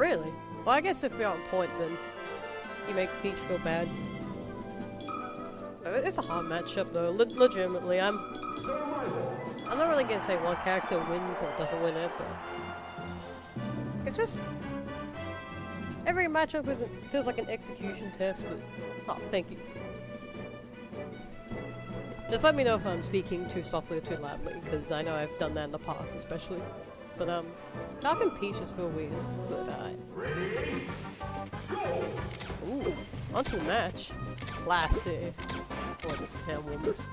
Really? Well, I guess if you're on point, then you make Peach feel bad. It's a hard matchup, though. Le legitimately, I'm. I'm not really gonna say one character wins or doesn't win it, but it's just every matchup isn't feels like an execution test. But oh, thank you. Just let me know if I'm speaking too softly or too loudly, because I know I've done that in the past, especially. But um, talking Peach just feel weird. But uh, ooh, onto the match. Classic. Oh, the sound warmers.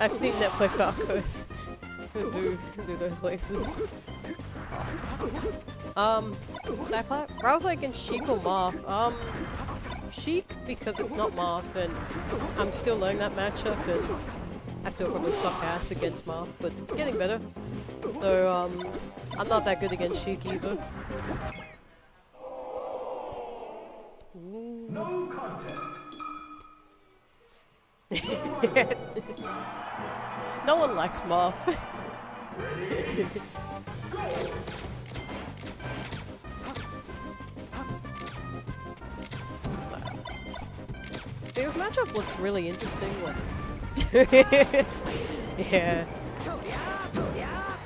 I've seen that play Falcos. do do those laces. Oh. Um, did I play? Probably against Sheik or Marth. Um, Sheik because it's not Marth, and I'm still learning that matchup, and I still probably suck ass against Marth, but getting better. So, um, I'm not that good against Sheik either. No contest. no one likes Marth. This matchup looks really interesting. yeah.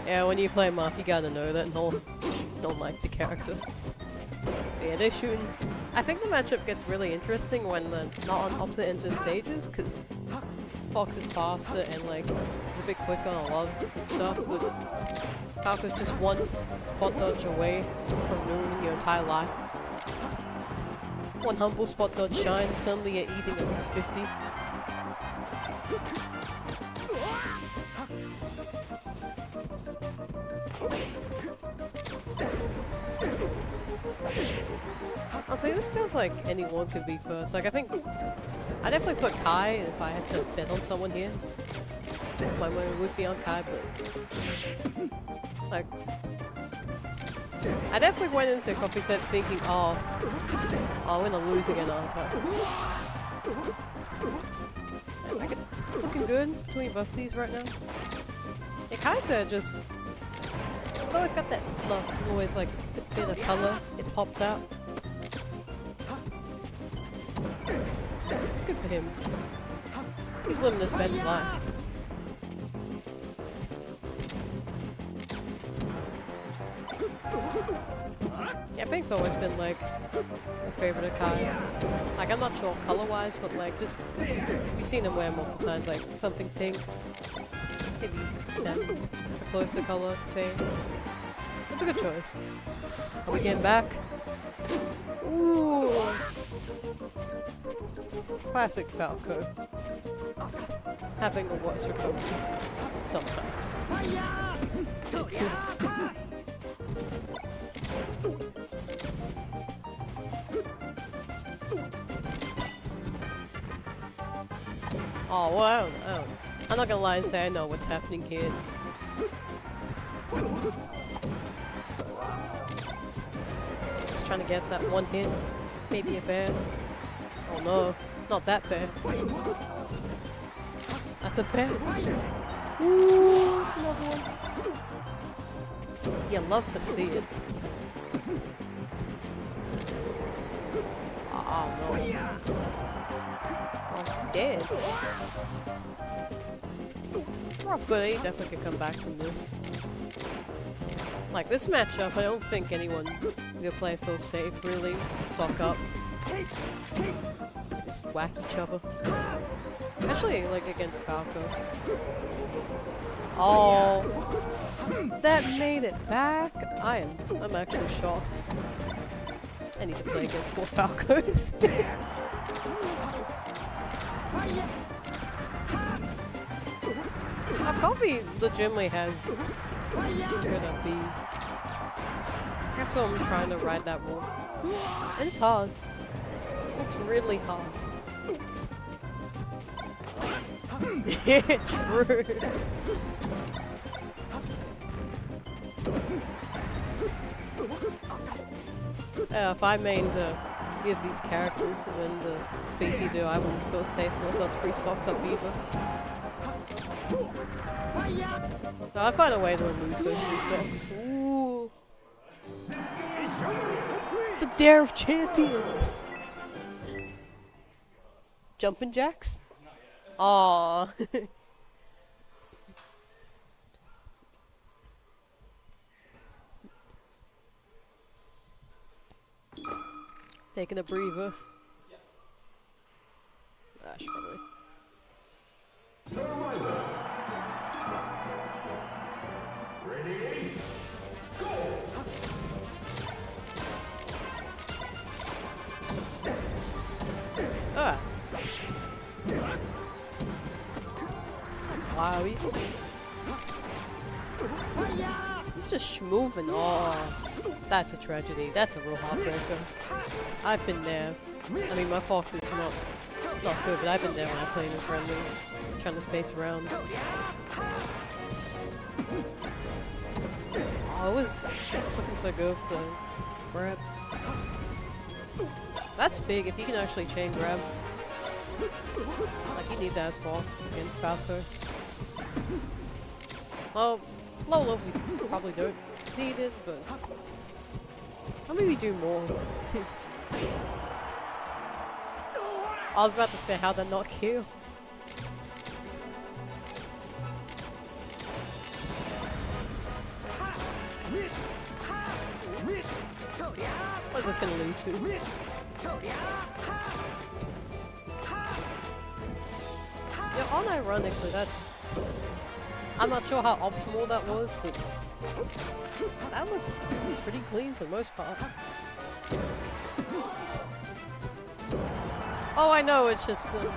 Yeah, when you play Marth, you gotta know that no one likes a character. yeah, they're shooting. I think the matchup gets really interesting when they're not on opposite ends of stages, because Fox is faster and like is a bit quicker on a lot of stuff, but Falco's just one spot dodge away from ruining your entire life. One humble spot dodge shine, suddenly you're eating at least 50. Honestly, this feels like anyone could be first. Like, I think... I definitely put Kai if I had to bet on someone here. My money would be on Kai, but... Like, I definitely went into coffee set thinking, oh, oh I'm gonna lose again, aren't I? Like, looking good between both these right now. Yeah, Kaiza just, it's always got that fluff, always like a bit of color, it pops out. Good for him. He's living his best life. Yeah, Pink's always been like a favorite of Kai. Like I'm not sure color wise, but like just you've seen him wear multiple times, like something pink. Maybe seven. It's a closer color to say. It's a good choice. Are we getting back? Ooh. Classic Falco. Having a worse recovery. Sometimes. Oh, oh. I'm not gonna lie and say I know what's happening here. Just trying to get that one hit. Maybe a bair. Oh no, not that bair. That's a bair. Ooh, it's another one. You love to see it. Oh no. Oh, dead. He definitely could come back from this. Like, this matchup, I don't think anyone will play feel safe, really. Stock up. Just whack each other. Especially, like, against Falco. Oh, that made it back. I am, I'm actually shocked. I need to play against more Falcos. Coffee legitimately has good of these. I guess I'm trying to ride that wall. It's hard. It's really hard. True. Uh, if I uh, any of these characters when the spacey do, I wouldn't feel safe unless I was free stocked up either. I find a way to lose those free stocks. Ooh. The Dair of champions! Jumping jacks? Taking a breather. Ah. Wow, he's just, he's just moving. Oh, that's a tragedy. That's a real heartbreaker. I've been there. I mean, my fox is not not good, but I've been there when I played with friendlies, trying to space around. Oh, it was it's looking so good for the grabs. That's big if you can actually chain grab. Like you need that as Fox against Falco. Well, low levels you probably don't need it, but I'll maybe do more. I was about to say how to not kill. What's this gonna lead to? Unironically, that's... I'm not sure how optimal that was, but... That looked pretty clean for the most part. Oh, I know, it's just... Uh,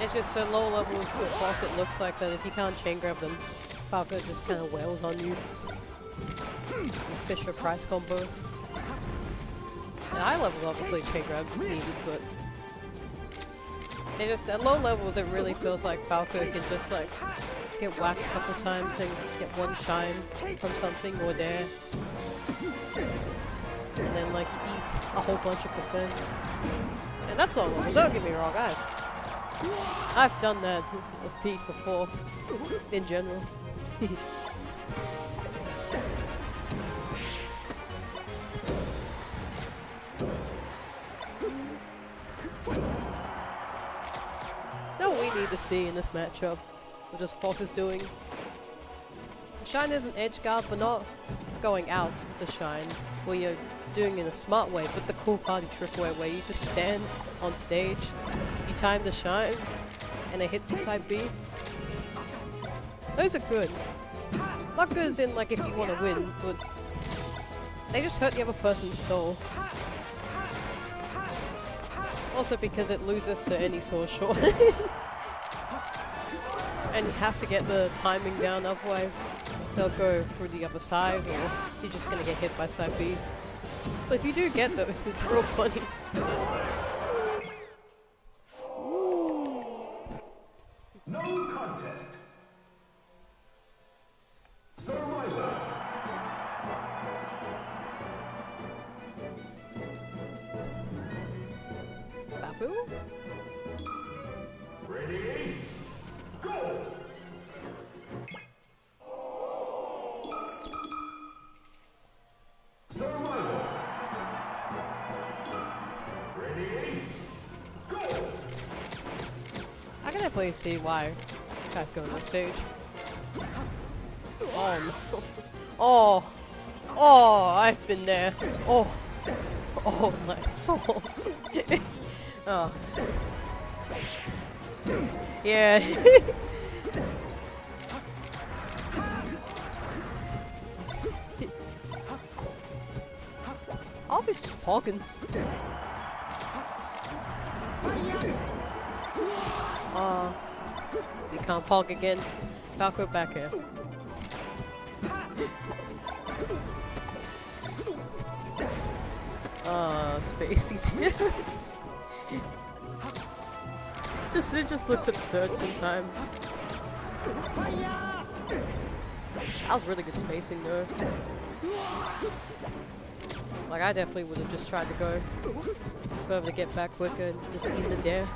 it's just so low levels for Fox it looks like that if you can't chain grab them, Falco just kind of wails on you. Just Fisher Price combos. At high levels, obviously, chain grabs needed, but... It just, at low levels, it really feels like Falco can just, like, get whacked a couple times and get one shine from something or there. And then, like, he eats a whole bunch of percent. And that's all levels, don't get me wrong, I've... I've done that with Pete before, in general. to see in this matchup what just Fox is doing. Shine is an edge guard, but not going out to shine, where you're doing in a smart way, but the cool party trick way, where you just stand on stage, you time the shine, and it hits the side B. Those are good. Not good as in like if you want to win, but they just hurt the other person's soul. Also because it loses to any of short. and you have to get the timing down, otherwise they'll go through the other side or you're just gonna get hit by side B. But if you do get those, it's real funny. No contest. Bafu? Definitely see why guys go on this stage. Oh. Oh! Oh, I've been there. Oh! Oh, my soul. oh. Yeah. Always just pogging. Uh, you can't pog against Falco back here. Ah, Spacies here. just, it just looks absurd sometimes. That was really good spacing though. Like I definitely would have just tried to go further to get back quicker and just eat the dair.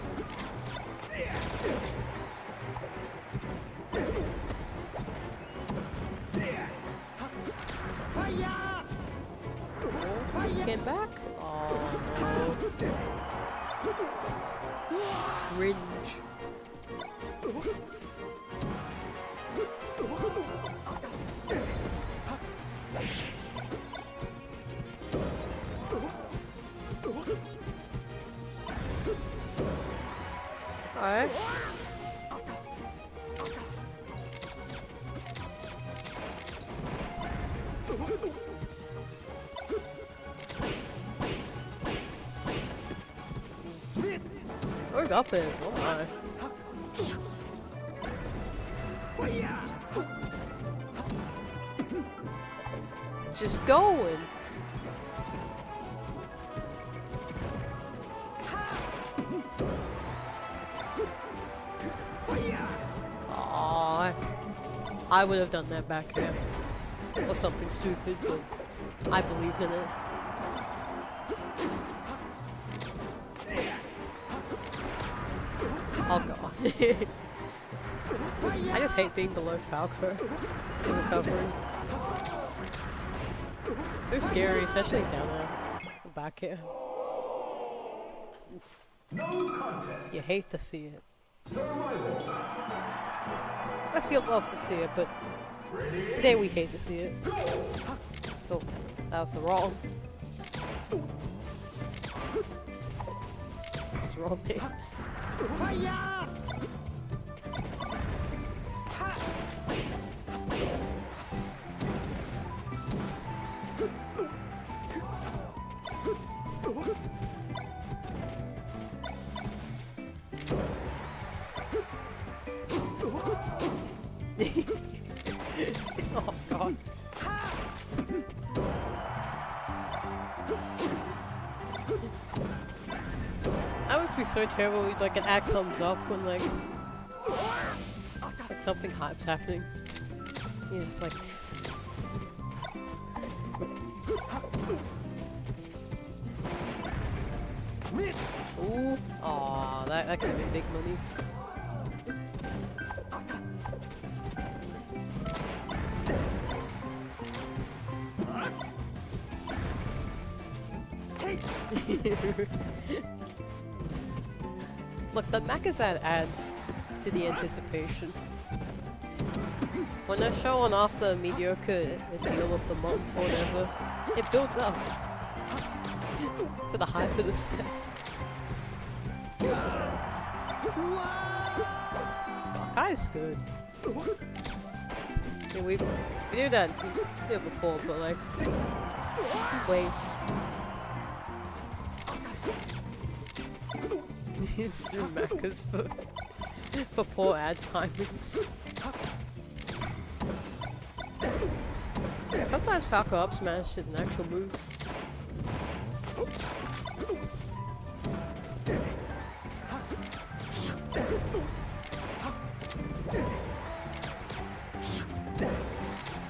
Alright. Where's up is? Oh my. Just going. I would have done that back here. Or something stupid, but I believed in it. Oh god. I just hate being below Falco in recovering. It's so scary, especially down there. Back here. Oof. You hate to see it. Survival. I still love to see it, but today we hate to see it. Oh, that was the wrong. That's wrong name. oh so terrible. Like an ad comes up when like, like something hype's happening. You're just like. Ooh, aw, that that could have been big money. Look, the Macca's ad adds to the anticipation. When they're showing off the mediocre deal of the month or whatever, it builds up to the hype of the set. Guy's good. Yeah, we we knew that it before, but like he waits. He's through Macca's for for poor ad timings. Sometimes Falco up smash is an actual move. Oh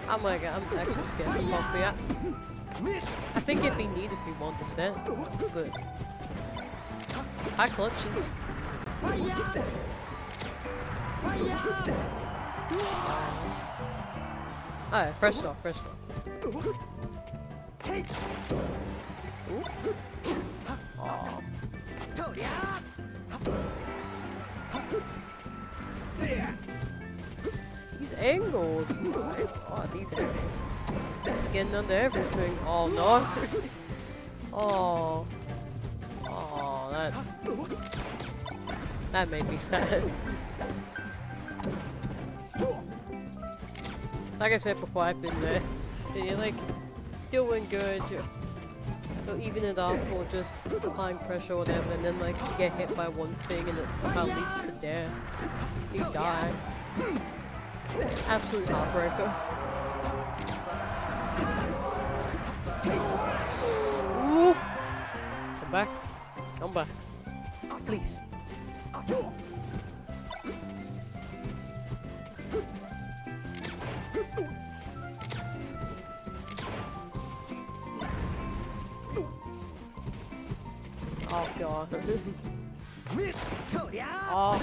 I'm like, I'm actually scared to pop me up. I think it'd be neat if we won the set, but high clutches. Alright, fresh start, fresh. Aw. These angles! Oh these angles. Just getting under everything. Oh no! oh. Oh, that. That made me sad. Like I said before, I've been there. You're like doing good, you'll even it up or just applying pressure or whatever, and then like you get hit by one thing and it somehow leads to death. You die. Absolute heartbreaker. Ooh. Come backs. Come backs. Please. Oh god. oh.